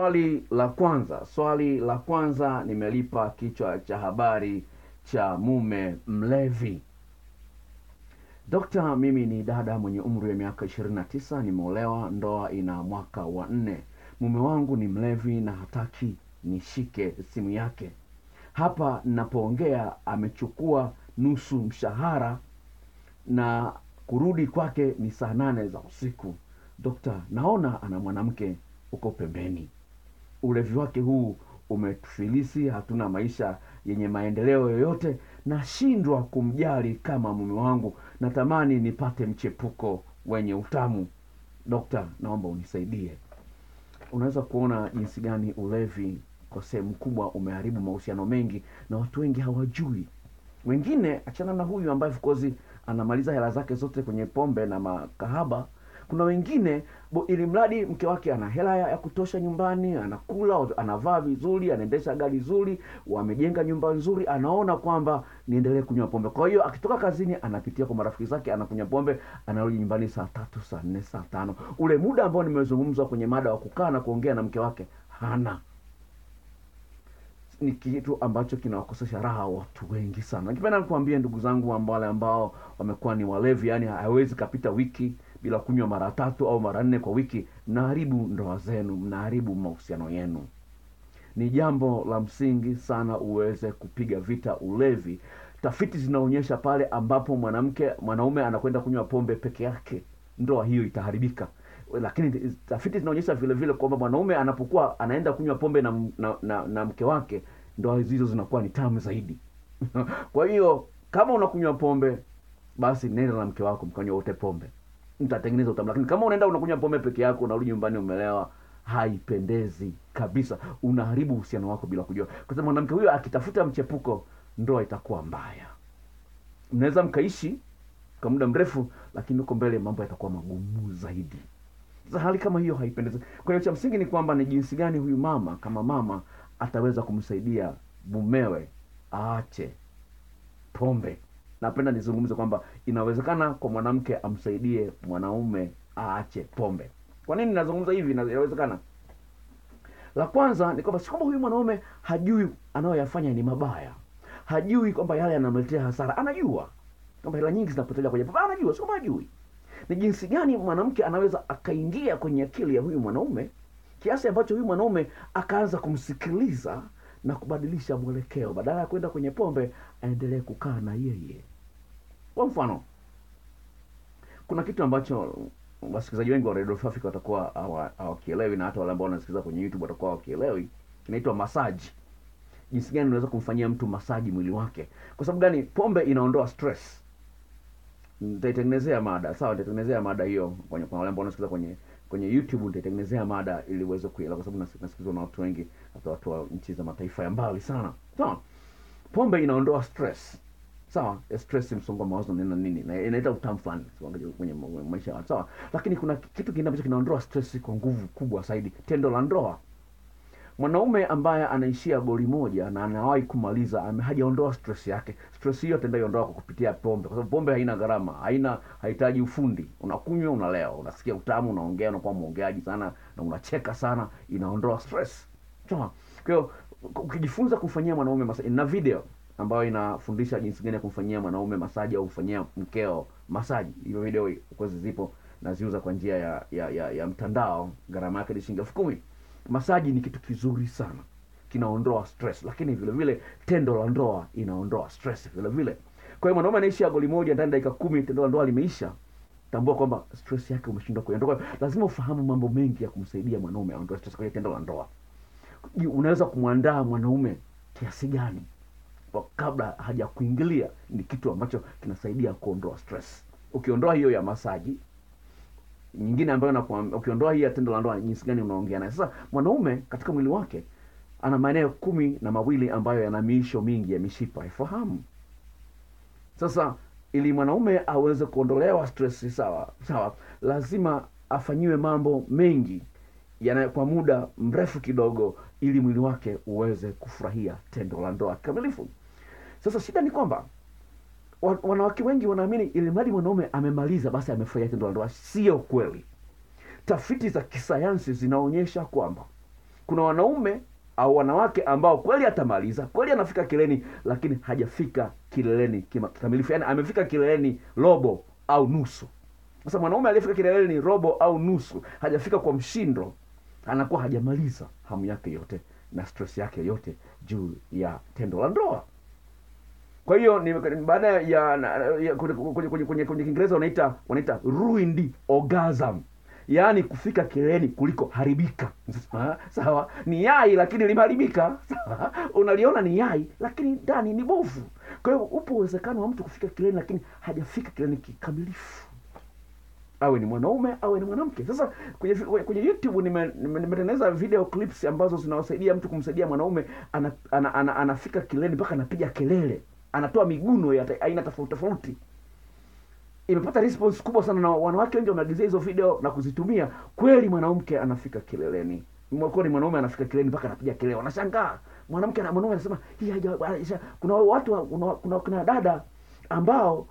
Swali la kwanza, swali la kwanza nimelipa kichwa cha habari cha mume mlevi. Dokta, mimi ni dada mwenye umri wa miaka 29, nimeolewa, ndoa ina mwaka wa nne. Mume wangu ni mlevi na hataki nishike simu yake. Hapa ninapoongea amechukua nusu mshahara na kurudi kwake ni saa nane za usiku. Dokta, naona ana mwanamke uko pembeni. Ulevi wake huu umetufilisi, hatuna maisha yenye maendeleo yoyote. Nashindwa kumjali kama mume wangu, natamani nipate mchepuko wenye utamu. Dokta, naomba unisaidie. Unaweza kuona jinsi gani ulevi kwa sehemu kubwa umeharibu mahusiano mengi, na watu wengi hawajui. Wengine achana na huyu ambaye of anamaliza hela zake zote kwenye pombe na makahaba. Kuna wengine bo, ili mradi mke wake ana hela ya, kutosha nyumbani, anakula, anavaa vizuri, anaendesha gari zuri, wamejenga nyumba nzuri, anaona kwamba niendelee kunywa pombe. Kwa hiyo akitoka kazini anapitia kwa marafiki zake, anakunywa pombe, anarudi nyumbani saa tatu, saa nne, saa tano. Ule muda ambao nimezungumza kwenye mada wa kukaa na kuongea na mke wake hana ni kitu ambacho kinawakosesha raha watu wengi sana. Nikipenda nikuambie ndugu zangu wale ambao wamekuwa ni walevi, yani hawezi kapita wiki bila kunywa mara tatu au mara nne kwa wiki, mnaharibu ndoa zenu, mnaharibu mahusiano yenu. Ni jambo la msingi sana uweze kupiga vita ulevi. Tafiti zinaonyesha pale ambapo mwanamke mwanaume anakwenda kunywa pombe peke yake, ndoa hiyo itaharibika lakini tafiti zinaonyesha vile vile kwamba mwanaume anapokuwa anaenda kunywa pombe na, na, na, na mke wake ndoa hizo zinakuwa ni tamu zaidi. Kwa hiyo kama unakunywa pombe, basi nenda na mke wako mkanywa wote pombe, mtatengeneza utamu. Lakini kama unaenda unakunywa pombe peke yako, unarudi nyumbani umelewa, haipendezi kabisa, unaharibu uhusiano wako bila kujua, kwa sababu mwanamke huyo akitafuta mchepuko, ndoa itakuwa mbaya. Mnaweza mkaishi kwa muda mrefu, lakini huko mbele mambo yatakuwa magumu zaidi. Sasa hali kama hiyo haipendezi. Kwa hiyo cha msingi ni kwamba ni jinsi gani huyu mama kama mama ataweza kumsaidia mumewe aache pombe. Napenda nizungumze kwamba inawezekana kwa mwanamke amsaidie mwanaume aache pombe. Kwa nini nazungumza hivi? Inawezekana. La kwanza ni kwamba si kwamba huyu mwanaume hajui anayoyafanya ni mabaya, hajui kwamba yale yanamletea hasara. Anajua kwamba hela nyingi zinapotelea kwenye pombe, anajua, sio hajui ni jinsi gani mwanamke anaweza akaingia kwenye akili ya huyu mwanaume kiasi ambacho huyu mwanaume akaanza kumsikiliza na kubadilisha mwelekeo, badala ya kwenda kwenye pombe aendelee kukaa na yeye. Kwa mfano, kuna kitu ambacho wasikilizaji wengi wa Radio Africa watakuwa hawakielewi na hata wale ambao wanasikiliza kwenye YouTube watakuwa hawakielewi, kinaitwa masaji. Jinsi gani unaweza kumfanyia mtu masaji mwili wake? Kwa sababu gani? Pombe inaondoa stress nitaitengenezea mada sawa, nitaitengenezea mada hiyo kwenye kwa wale ambao wanasikiliza kwenye kwenye YouTube, nitaitengenezea mada ili uweze kuelewa, kwa sababu nasikilizwa na watu wengi, hata watu wa nchi za mataifa ya mbali sana. Sawa, pombe inaondoa stress, sawa, stress, msongo wa mawazo na nini, na inaita utamu fulani kwenye maisha ya sawa. Lakini kuna kitu kingine ambacho kinaondoa stress kwa nguvu kubwa zaidi, tendo la ndoa. Mwanaume ambaye anaishia goli moja na anawahi kumaliza hajaondoa stress yake. Stress hiyo ataenda iondoa kwa kupitia pombe, kwa sababu pombe haina gharama, haina hahitaji ufundi. Unakunywa, unalewa, unasikia utamu, unaongea, unakuwa mwongeaji sana na unacheka sana, inaondoa stress. Sawa. Kwa hiyo ukijifunza kumfanyia mwanaume masaji na video ambayo inafundisha jinsi gani ya kumfanyia mwanaume masaji au kumfanyia mkeo masaji, hiyo video kwezi zipo naziuza kwa njia ya, ya, ya, ya mtandao, gharama yake ni shilingi elfu kumi. Masaji ni kitu kizuri sana, kinaondoa stress, lakini vile vile tendo la ndoa inaondoa stress vile vile. Kwa hiyo mwanaume anaishi goli moja, ndani dakika kumi tendo la ndoa limeisha, tambua kwamba stress yake umeshindwa kuiondoa. Lazima ufahamu mambo mengi ya kumsaidia mwanaume aondoe stress kwenye tendo la ndoa. Unaweza kumwandaa mwanaume kiasi gani kabla haja kuingilia, ni kitu ambacho kinasaidia kuondoa stress. Ukiondoa hiyo ya masaji nyingine ambayo nakuambia, ukiondoa hii ya tendo la ndoa, jinsi gani unaongea naye. Sasa mwanaume katika mwili wake ana maeneo kumi na mawili ambayo yana miisho mingi ya mishipa ifahamu. Sasa ili mwanaume aweze kuondolewa stress, sawa sawa, lazima afanyiwe mambo mengi yana kwa muda mrefu kidogo, ili mwili wake uweze kufurahia tendo la ndoa kikamilifu. Sasa shida ni kwamba wanawake wengi wanaamini ili mradi mwanaume amemaliza basi amefurahia tendo la ndoa. Sio kweli. Tafiti za kisayansi zinaonyesha kwamba kuna wanaume au wanawake ambao kweli atamaliza kweli anafika kileleni lakini hajafika kileleni kikamilifu yaani amefika kileleni robo au nusu sasa mwanaume aliyefika kileleni robo au nusu hajafika kwa mshindo anakuwa hajamaliza hamu yake yote na stress yake yote juu ya tendo la ndoa kwa hiyo baada ya, ya kwenye, kiingereza wanaita wanaita ruined orgasm. Yaani kufika kileleni kuliko haribika. Sawa? Ni yai lakini limeharibika. Unaliona ni yai lakini ndani ni bovu. Kwa hiyo upo uwezekano wa mtu kufika kileleni lakini hajafika kileleni kikamilifu. Awe ni mwanaume awe ni mwanamke. Sasa kwenye kwenye youtube nime- nime- video clips ambazo zinawasaidia mtu kumsaidia mwanaume ana, ana, ana, anafika kileleni mpaka anapiga kelele anatoa miguno ya aina tofauti tofauti. Imepata response kubwa sana na wanawake wengi wameagizia hizo video na kuzitumia. Kweli mwanamke anafika kileleni. Ni mwanaume anafika kileleni mpaka anapiga kelele. Wanashangaa. Mwanamke na mwanaume anasema hii haja. kuna watu wa- kuna, kuna, kuna dada ambao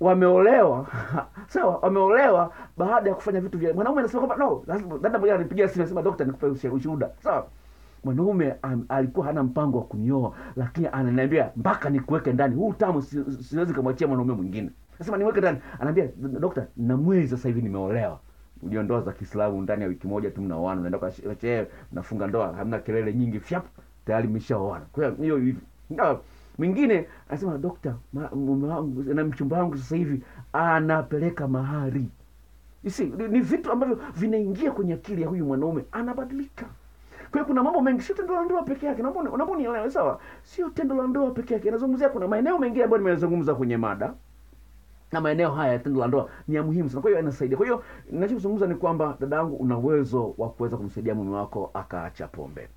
wameolewa sawa wameolewa baada ya kufanya vitu vya mwanaume anasema kwamba no lazima dada mmoja anipigia simu anasema daktari, nikupe ushuhuda. Sawa mwanaume um, alikuwa hana mpango wa kunioa lakini ananiambia mpaka nikuweke ndani. Huu tamu si- siwezi kumwachia mwanaume mwingine. Nasema niweke ndani. Anaambia dokta na mwezi sasa hivi nimeolewa. Unajua ndoa za kiislamu ndani ya wiki moja tu mnaoana unaenda kwa she- shehe mnafunga ndoa hamna kelele nyingi fyap tayari mmeshaoana kwa hiyo hiyo mwingine anasema dokta mume wangu na mchumba wangu sasa hivi anapeleka mahari. Isi, ni vitu ambavyo vinaingia kwenye akili ya huyu mwanaume anabadilika kwa hiyo kuna mambo mengi. Sio tendo la ndoa peke yake. Naomba naomba sawa? Sio tendo la ndoa peke yake. Nazungumzia kuna maeneo mengine ambayo nimezungumza kwenye mada. Na maeneo haya ya tendo la ndoa ni ya muhimu sana. Kwa hiyo inasaidia kwa hiyo ninachozungumza ni kwamba dada yangu una uwezo wa kuweza kumsaidia mume wako akaacha pombe